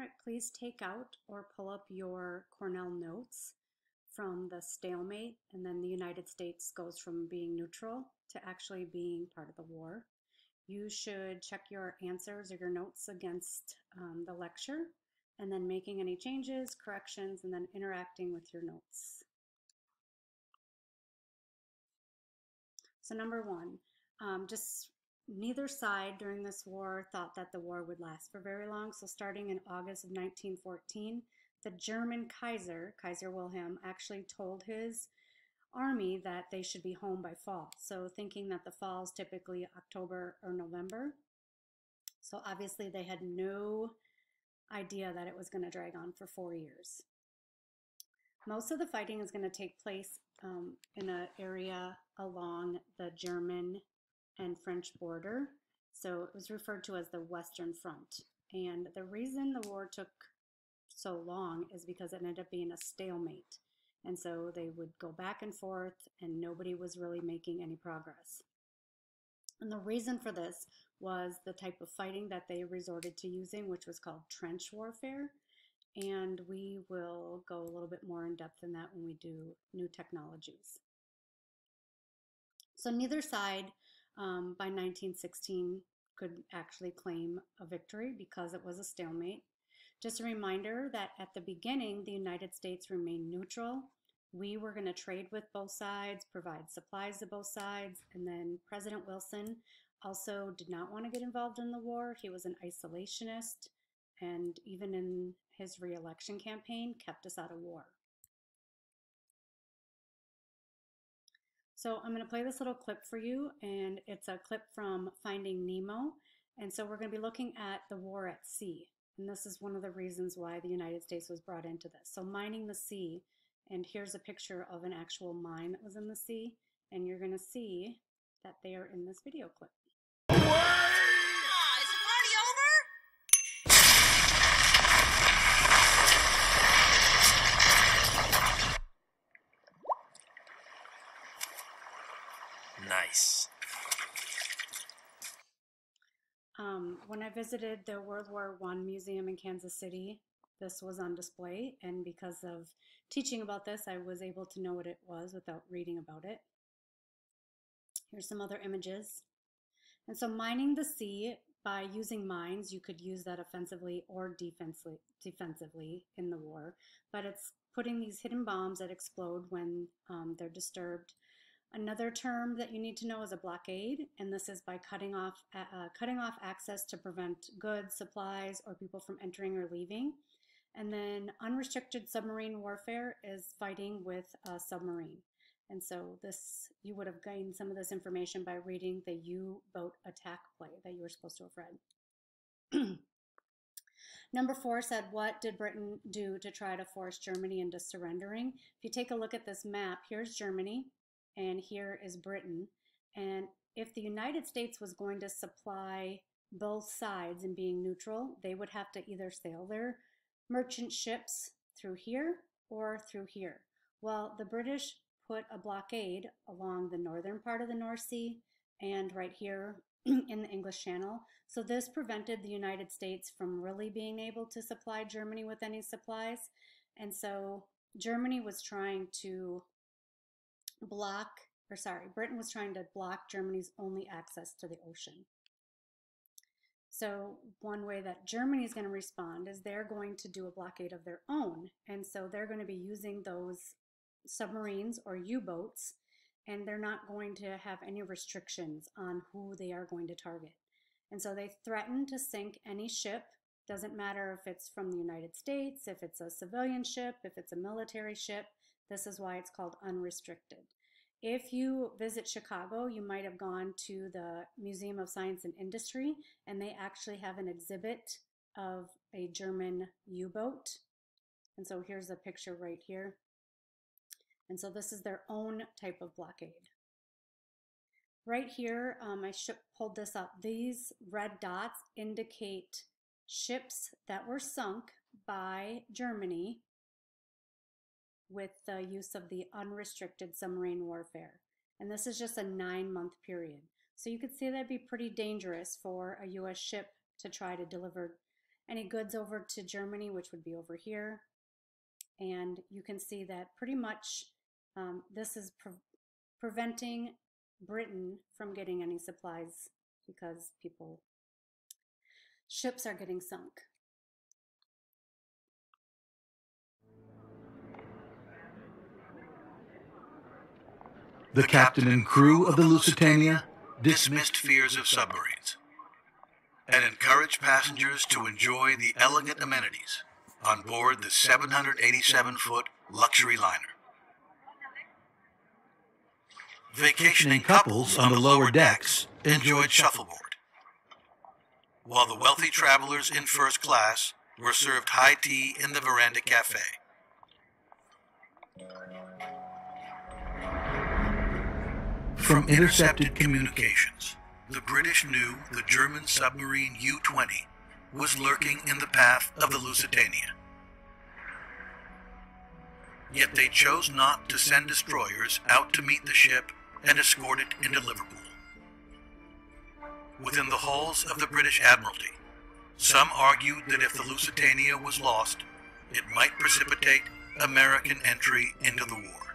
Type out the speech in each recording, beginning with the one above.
Right, please take out or pull up your Cornell notes from the stalemate, and then the United States goes from being neutral to actually being part of the war. You should check your answers or your notes against um, the lecture, and then making any changes, corrections, and then interacting with your notes. So number one, um, just neither side during this war thought that the war would last for very long. So starting in August of 1914, the German Kaiser, Kaiser Wilhelm, actually told his army that they should be home by fall. So thinking that the fall is typically October or November. So obviously they had no idea that it was going to drag on for four years. Most of the fighting is going to take place um, in an area along the German and French border. So it was referred to as the Western Front. And the reason the war took so long is because it ended up being a stalemate. And so they would go back and forth, and nobody was really making any progress. And the reason for this was the type of fighting that they resorted to using, which was called trench warfare. And we will go a little bit more in depth in that when we do new technologies. So neither side um, by 1916 could actually claim a victory because it was a stalemate. Just a reminder that at the beginning, the United States remained neutral. We were going to trade with both sides, provide supplies to both sides, and then President Wilson also did not want to get involved in the war. He was an isolationist, and even in his reelection campaign, kept us out of war. So I'm going to play this little clip for you, and it's a clip from Finding Nemo. And so we're going to be looking at the war at sea. And this is one of the reasons why the United States was brought into this. So mining the sea, and here's a picture of an actual mine that was in the sea, and you're going to see that they are in this video clip. Nice. Um, when I visited the World War I Museum in Kansas City, this was on display, and because of teaching about this, I was able to know what it was without reading about it. Here's some other images. And so mining the sea by using mines, you could use that offensively or defensively, defensively in the war, but it's putting these hidden bombs that explode when um, they're disturbed Another term that you need to know is a blockade, and this is by cutting off, uh, cutting off access to prevent goods, supplies, or people from entering or leaving. And then unrestricted submarine warfare is fighting with a submarine. And so this, you would have gained some of this information by reading the U-boat attack play that you were supposed to have read. Number four said, what did Britain do to try to force Germany into surrendering? If you take a look at this map, here's Germany and here is Britain. And if the United States was going to supply both sides and being neutral, they would have to either sail their merchant ships through here or through here. Well, the British put a blockade along the northern part of the North Sea and right here in the English Channel. So this prevented the United States from really being able to supply Germany with any supplies. And so Germany was trying to block, or sorry, Britain was trying to block Germany's only access to the ocean. So one way that Germany is going to respond is they're going to do a blockade of their own. And so they're going to be using those submarines or U-boats, and they're not going to have any restrictions on who they are going to target. And so they threaten to sink any ship, doesn't matter if it's from the United States, if it's a civilian ship, if it's a military ship, this is why it's called unrestricted. If you visit Chicago, you might have gone to the Museum of Science and Industry, and they actually have an exhibit of a German U-boat. And so here's a picture right here. And so this is their own type of blockade. Right here, um, I pulled this up. These red dots indicate ships that were sunk by Germany with the use of the unrestricted submarine warfare. And this is just a nine month period. So you could see that'd be pretty dangerous for a US ship to try to deliver any goods over to Germany, which would be over here. And you can see that pretty much um, this is pre preventing Britain from getting any supplies because people, ships are getting sunk. The captain and crew of the Lusitania dismissed fears of submarines and encouraged passengers to enjoy the elegant amenities on board the 787 foot luxury liner. Vacationing couples on the lower decks enjoyed shuffleboard, while the wealthy travelers in first class were served high tea in the veranda cafe. From intercepted communications, the British knew the German submarine U 20 was lurking in the path of the Lusitania. Yet they chose not to send destroyers out to meet the ship and escort it into Liverpool. Within the halls of the British Admiralty, some argued that if the Lusitania was lost, it might precipitate American entry into the war.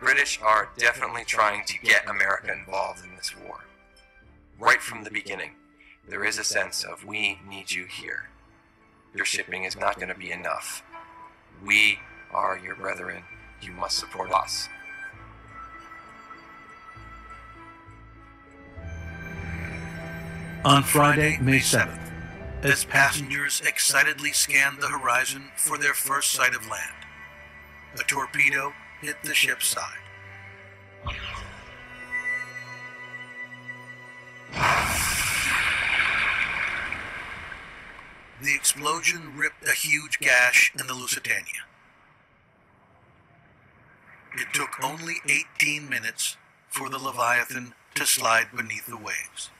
British are definitely trying to get America involved in this war. Right from the beginning, there is a sense of we need you here. Your shipping is not going to be enough. We are your brethren. You must support us. On Friday, May 7th, as passengers excitedly scanned the horizon for their first sight of land, a torpedo hit the ship's side. The explosion ripped a huge gash in the Lusitania. It took only 18 minutes for the Leviathan to slide beneath the waves.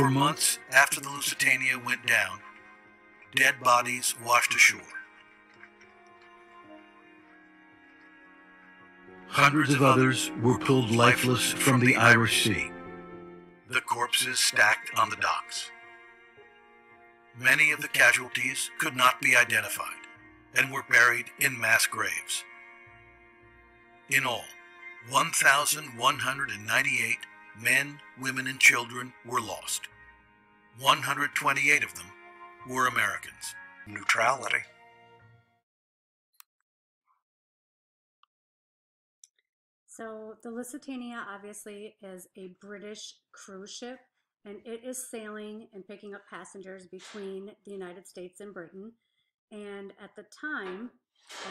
For months after the Lusitania went down, dead bodies washed ashore. Hundreds of others were pulled lifeless from the Irish Sea, the corpses stacked on the docks. Many of the casualties could not be identified and were buried in mass graves. In all, 1,198 men, women, and children were lost. 128 of them were Americans. Neutrality. So the Lusitania obviously is a British cruise ship and it is sailing and picking up passengers between the United States and Britain. And at the time,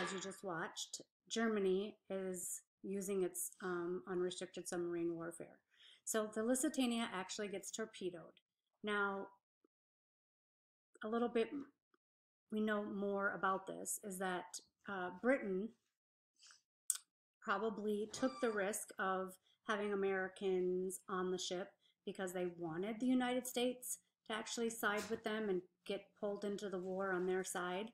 as you just watched, Germany is using its um, unrestricted submarine warfare. So the Lusitania actually gets torpedoed. Now, a little bit we know more about this is that uh, Britain probably took the risk of having Americans on the ship because they wanted the United States to actually side with them and get pulled into the war on their side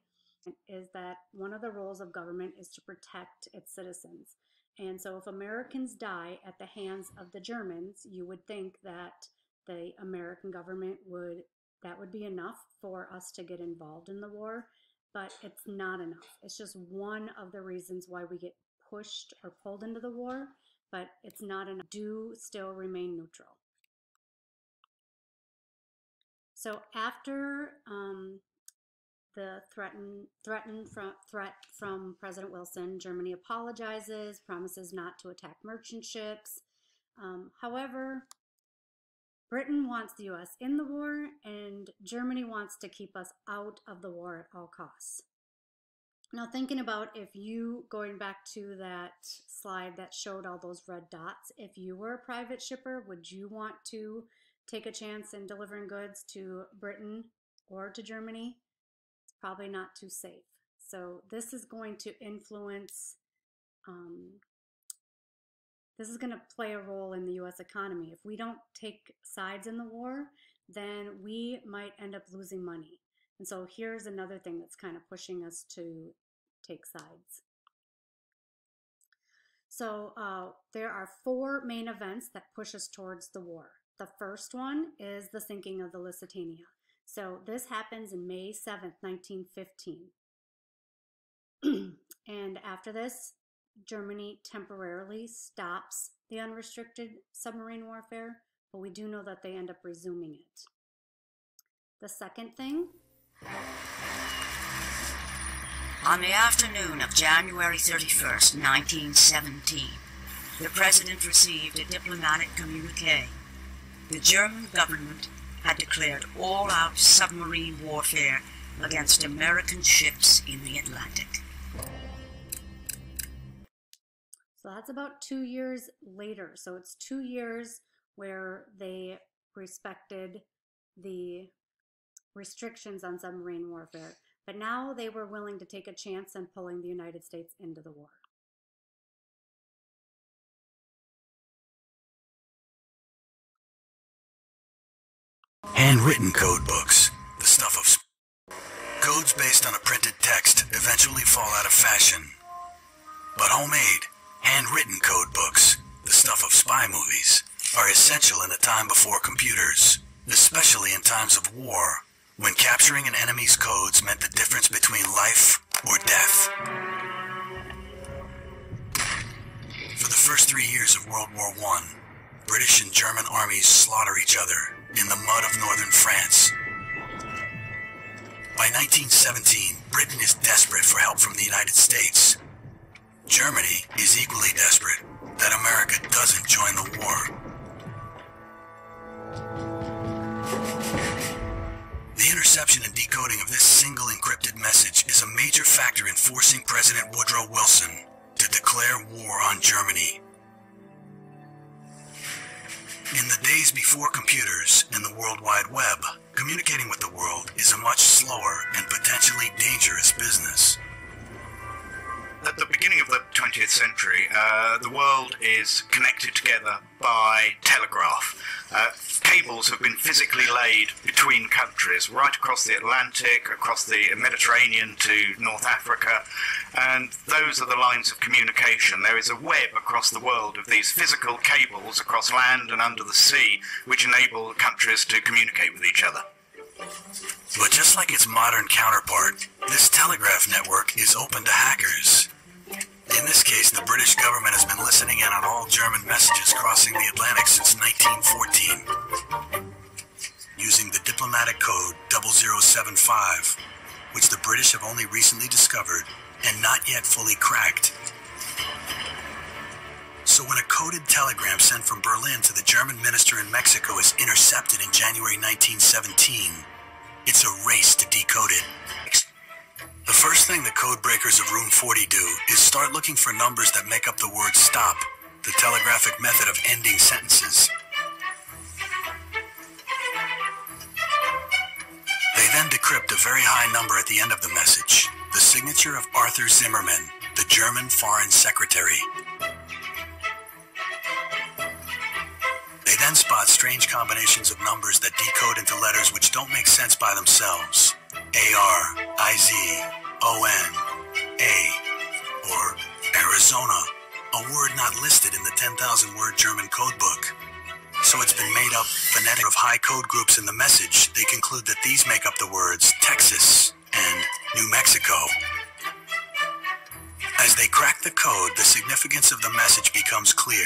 is that one of the roles of government is to protect its citizens. And so if Americans die at the hands of the Germans, you would think that the American government would, that would be enough for us to get involved in the war, but it's not enough. It's just one of the reasons why we get pushed or pulled into the war, but it's not enough. Do still remain neutral. So after um, the threaten, threatened from, threat from President Wilson. Germany apologizes, promises not to attack merchant ships. Um, however, Britain wants the U.S. in the war, and Germany wants to keep us out of the war at all costs. Now, thinking about if you, going back to that slide that showed all those red dots, if you were a private shipper, would you want to take a chance in delivering goods to Britain or to Germany? Probably not too safe. So this is going to influence, um, this is going to play a role in the U.S. economy. If we don't take sides in the war, then we might end up losing money. And so here's another thing that's kind of pushing us to take sides. So uh, there are four main events that push us towards the war. The first one is the sinking of the Lusitania. So this happens in May 7th, 1915. and after this, Germany temporarily stops the unrestricted submarine warfare, but we do know that they end up resuming it. The second thing. On the afternoon of January 31st, 1917, the President received a diplomatic communique. The German government had declared all out submarine warfare against American ships in the Atlantic. So that's about two years later. So it's two years where they respected the restrictions on submarine warfare. But now they were willing to take a chance on pulling the United States into the war. Handwritten code books, the stuff of codes based on a printed text eventually fall out of fashion. But homemade, handwritten code books, the stuff of spy movies, are essential in a time before computers, especially in times of war, when capturing an enemy's codes meant the difference between life or death. For the first three years of World War I, British and German armies slaughter each other in the mud of northern France. By 1917, Britain is desperate for help from the United States. Germany is equally desperate that America doesn't join the war. The interception and decoding of this single encrypted message is a major factor in forcing President Woodrow Wilson to declare war on Germany. In the days before computers and the World Wide Web, communicating with the world is a much slower and potentially dangerous business. At the beginning of the 20th century, uh, the world is connected together by telegraph. Uh, cables have been physically laid between countries, right across the Atlantic, across the Mediterranean to North Africa, and those are the lines of communication. There is a web across the world of these physical cables across land and under the sea, which enable countries to communicate with each other. But just like its modern counterpart, this telegraph network is open to hackers. In this case, the British government has been listening in on all German messages crossing the Atlantic since 1914, using the diplomatic code 0075, which the British have only recently discovered and not yet fully cracked. So when a coded telegram sent from Berlin to the German minister in Mexico is intercepted in January 1917, it's a race to decode it. The first thing the code breakers of Room 40 do is start looking for numbers that make up the word stop, the telegraphic method of ending sentences. They then decrypt a very high number at the end of the message, the signature of Arthur Zimmermann, the German Foreign Secretary. They then spot strange combinations of numbers that decode into letters which don't make sense by themselves. AR, IZ, ON, A, or Arizona, a word not listed in the 10,000 word German codebook. So it's been made up phonetic of high code groups in the message. They conclude that these make up the words Texas and New Mexico. As they crack the code, the significance of the message becomes clear.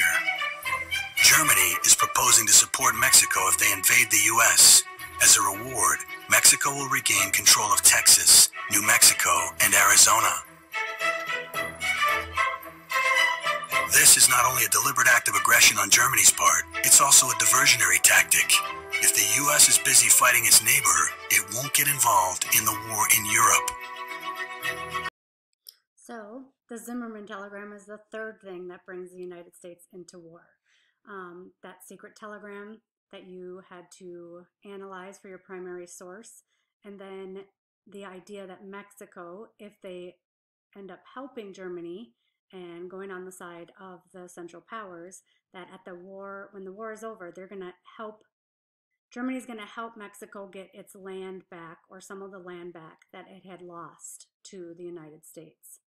Germany is proposing to support Mexico if they invade the U.S. As a reward, Mexico will regain control of Texas, New Mexico, and Arizona. This is not only a deliberate act of aggression on Germany's part, it's also a diversionary tactic. If the U.S. is busy fighting its neighbor, it won't get involved in the war in Europe. So, the Zimmerman telegram is the third thing that brings the United States into war. Um, that secret telegram that you had to analyze for your primary source, and then the idea that Mexico, if they end up helping Germany and going on the side of the Central Powers, that at the war, when the war is over, they're going to help. Germany is going to help Mexico get its land back or some of the land back that it had lost to the United States.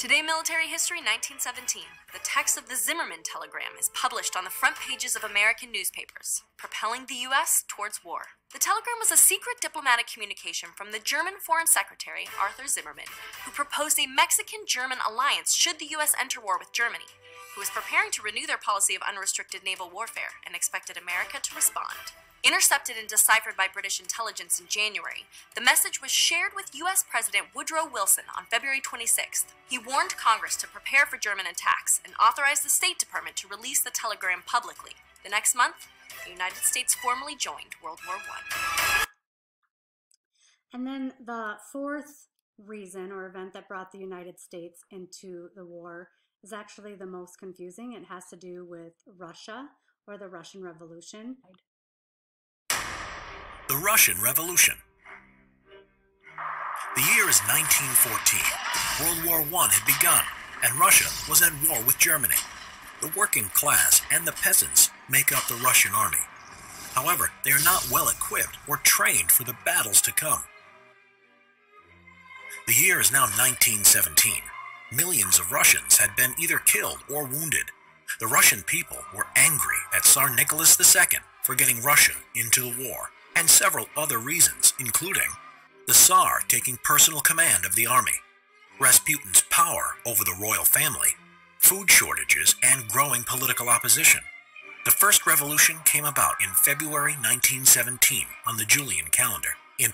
Today, Military History 1917. The text of the Zimmerman telegram is published on the front pages of American newspapers, propelling the U.S. towards war. The telegram was a secret diplomatic communication from the German Foreign Secretary, Arthur Zimmerman, who proposed a Mexican German alliance should the U.S. enter war with Germany, who was preparing to renew their policy of unrestricted naval warfare and expected America to respond. Intercepted and deciphered by British intelligence in January, the message was shared with U.S. President Woodrow Wilson on February 26th. He warned Congress to prepare for German attacks and authorized the State Department to release the telegram publicly. The next month, the United States formally joined World War I. And then the fourth reason or event that brought the United States into the war is actually the most confusing. It has to do with Russia or the Russian Revolution. The Russian Revolution. The year is 1914. World War I had begun, and Russia was at war with Germany. The working class and the peasants make up the Russian army. However, they are not well equipped or trained for the battles to come. The year is now 1917. Millions of Russians had been either killed or wounded. The Russian people were angry at Tsar Nicholas II for getting Russia into the war and several other reasons, including the Tsar taking personal command of the army, Rasputin's power over the royal family, food shortages, and growing political opposition. The first revolution came about in February 1917 on the Julian calendar. In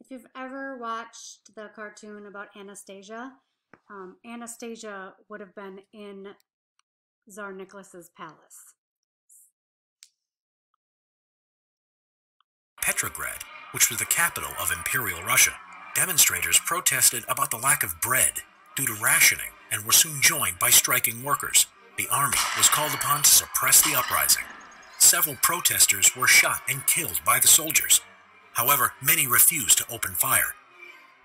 If you've ever watched the cartoon about Anastasia, um, Anastasia would have been in Tsar Nicholas's palace. Petrograd, which was the capital of Imperial Russia, demonstrators protested about the lack of bread due to rationing and were soon joined by striking workers. The army was called upon to suppress the uprising. Several protesters were shot and killed by the soldiers. However, many refused to open fire.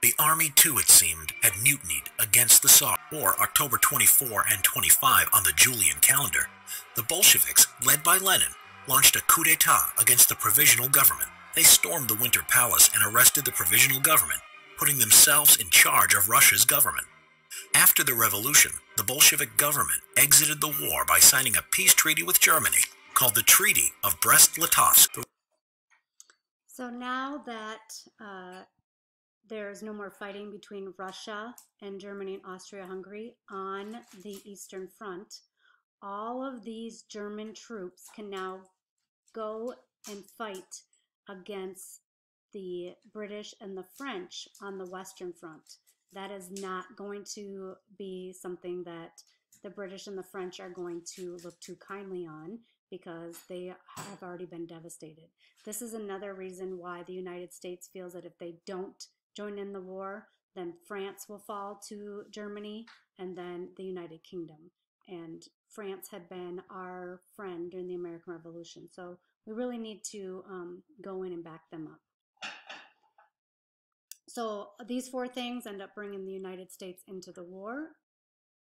The army, too, it seemed, had mutinied against the Tsar. Or October 24 and 25 on the Julian calendar, the Bolsheviks, led by Lenin, launched a coup d'etat against the provisional government. They stormed the Winter Palace and arrested the provisional government, putting themselves in charge of Russia's government. After the revolution, the Bolshevik government exited the war by signing a peace treaty with Germany called the Treaty of Brest-Litovsk. So now that uh, there's no more fighting between Russia and Germany and Austria-Hungary on the Eastern Front, all of these German troops can now go and fight against the British and the French on the Western Front. That is not going to be something that the British and the French are going to look too kindly on because they have already been devastated. This is another reason why the United States feels that if they don't join in the war, then France will fall to Germany and then the United Kingdom. And France had been our friend during the American Revolution. So we really need to um, go in and back them up. So these four things end up bringing the United States into the war.